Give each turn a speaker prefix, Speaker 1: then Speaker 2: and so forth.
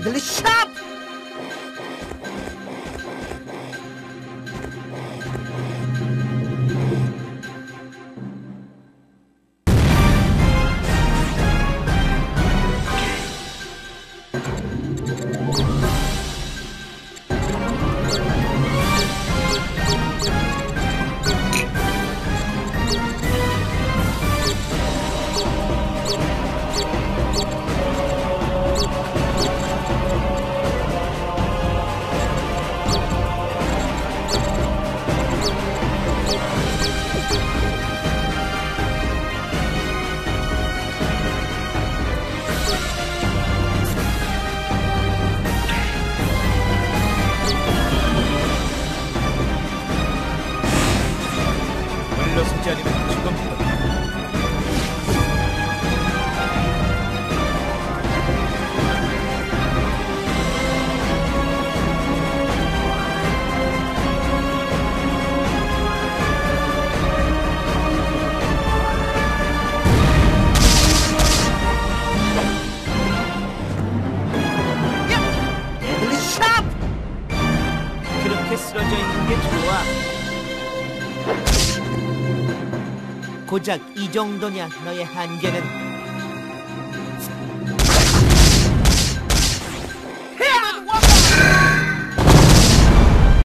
Speaker 1: The shop. 쓰러져 있는 게 좋아. 고작 이 정도냐 너의 한계는